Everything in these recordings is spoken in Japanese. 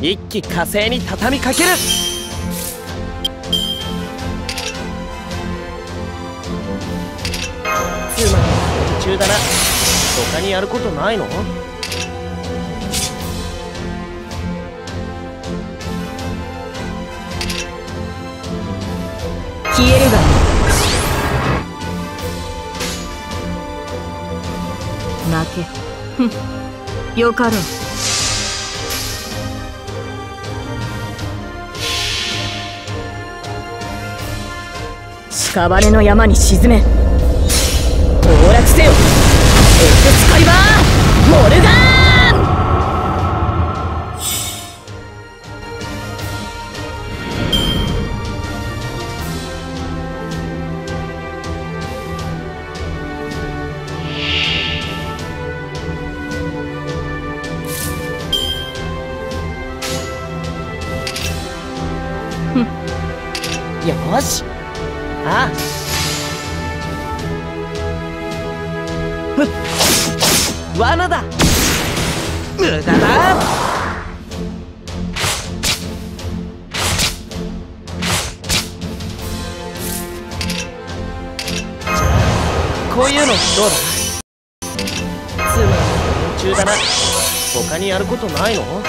一気火星に畳みかける。つまり途中だな。他にやることないの？消えるが負け。ふ んよかろう。屍の山に沈め。崩落せよ。エクスカリバーモルガン！よし。ああ。ふっ。罠だ。無駄だ。こういうのどうだ？つまり途中だな。他にやることないの？どれ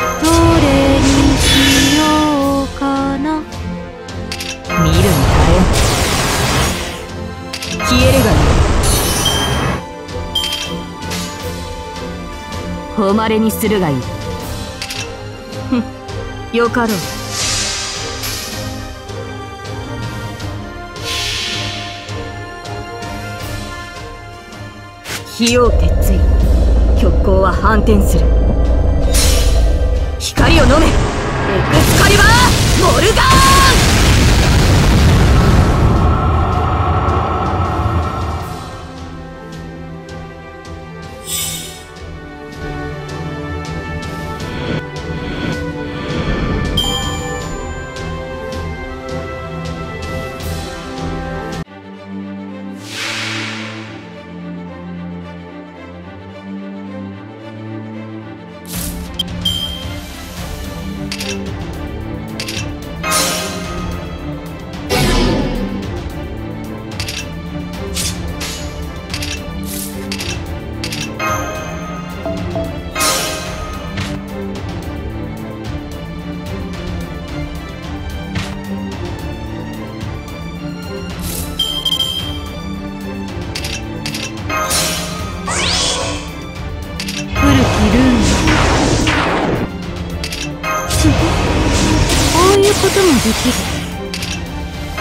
誉れにするがいい。ふ んよかろう。火を鉄槌極光は反転する。光を飲め。エクスカリバーモルガーン！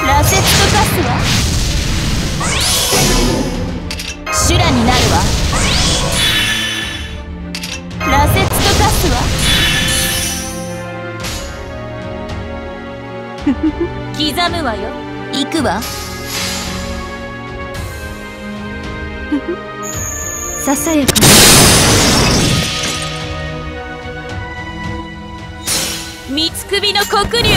ラセットカスは？修羅になるわ。ラセットカスは？刻むわよ。行くわ。ささやか。な三つ首の黒竜よ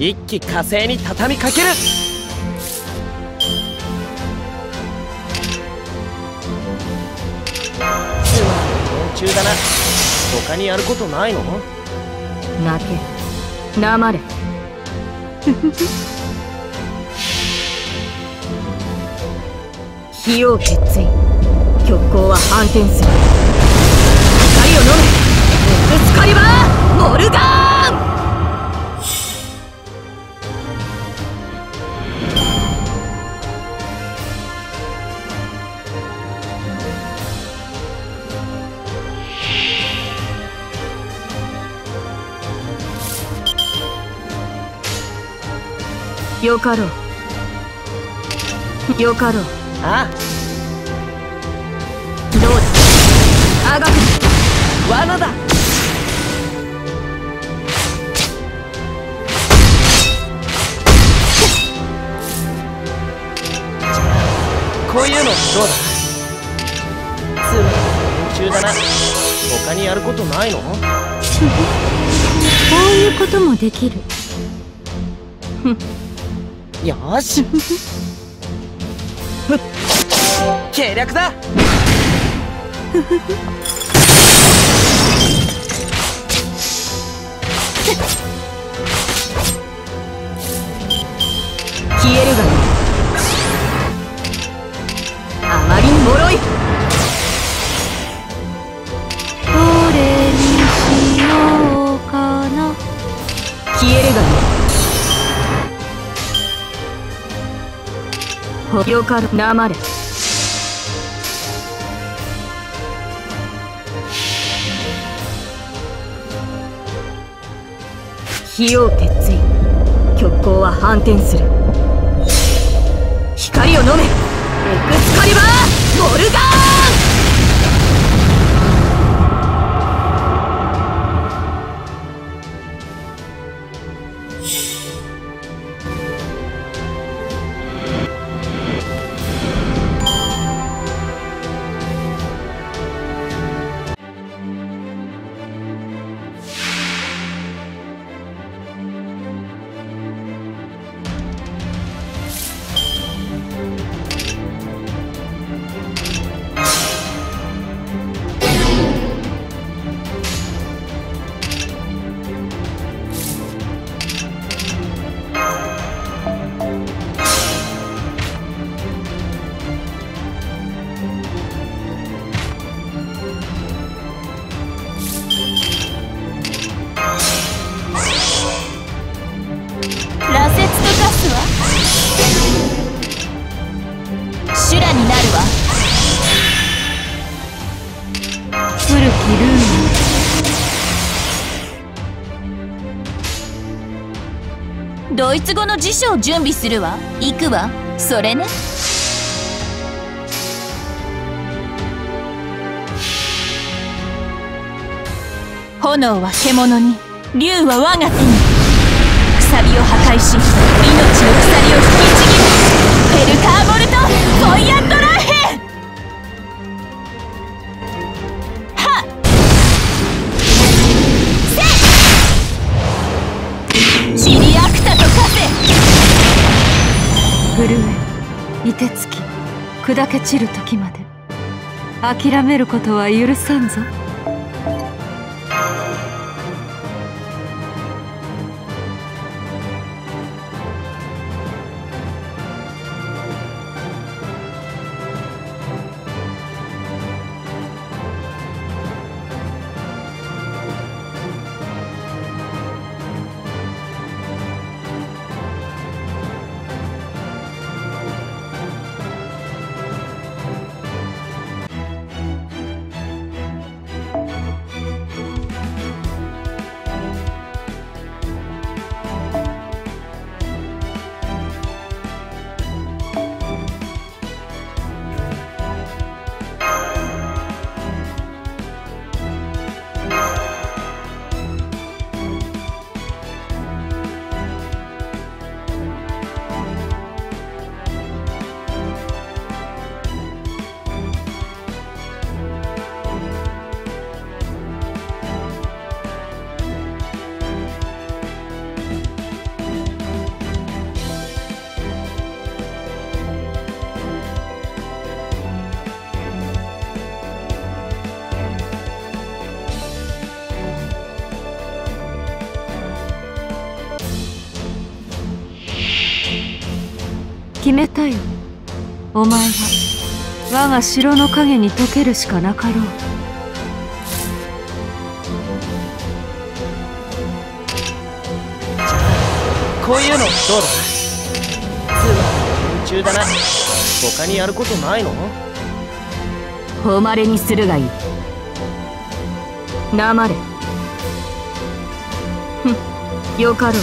一気火星に畳みかける。つまん連中だな。他にやることないの？泣け。なまれ。火を決意。極光は反転する。光を飲め。エクスカリバーモルガーよかろう。よかろう。あ？どうだ？あがく。罠だ。こういうのどうだ？つまん連中だな。他にやることないの？こういうこともできるよーし計略だ よかる。なまれ火を鉄意極光は反転する。光を飲め。エクスカリバーモルガー。ームドイツ語の辞書を準備するわ。行くわ。それね。炎は獣に竜は我が手に。鎖を破壊し命の鎖を引きちぎるヘルカーボルトフォイアット砕け散る時まで。諦めることは許さんぞ。決めたよ。お前は我が城の影に溶けるしかなかろう。こういうのどうだつまり夢中だな。他にやることないの？誉れにするがいい。なまれ。ふんよかろう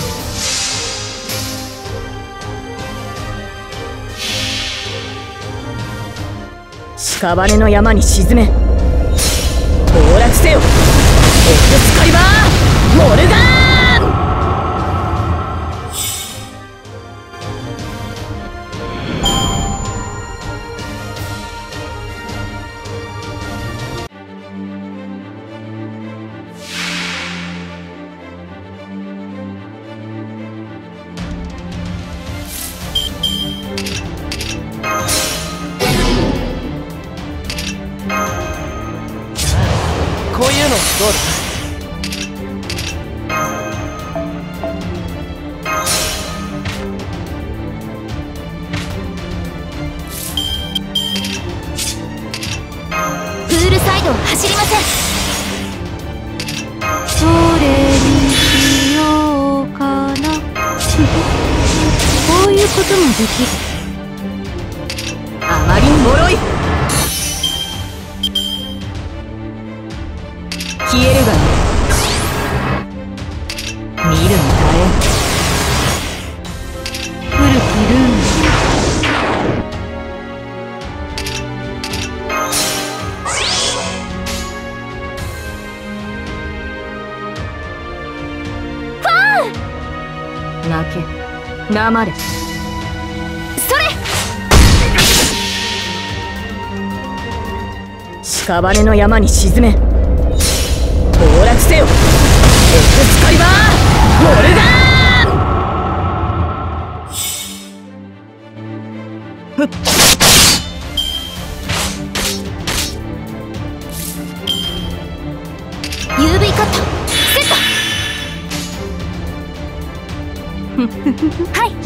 屍の山に沈め。崩落せよ。エクスカリバー！モルガーン！こういうのどうだプール走りません。それにしようかな。こともできる。けなまれそれ！屍の山に沈め。崩落せよ。エクスカリバー！モルガ はい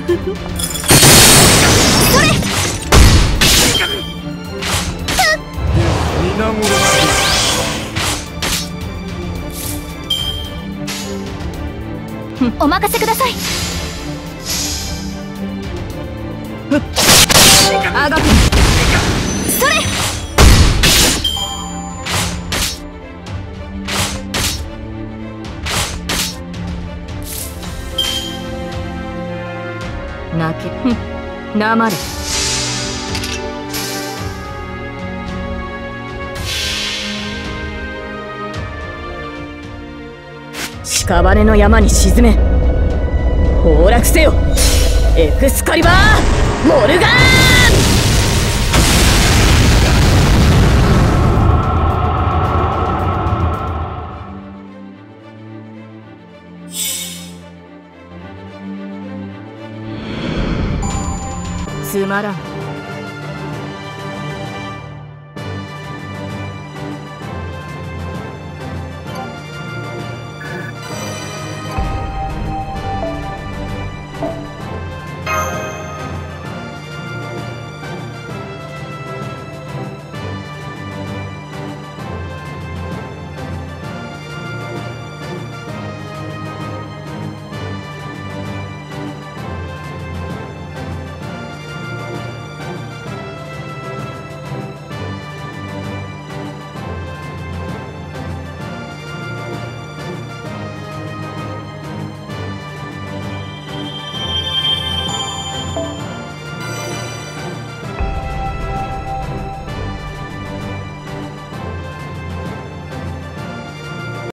お任せください。あがく泣け。ふんなまれ。屍の山に沈め。崩落せよ。エクスカリバー。モルガーつまらん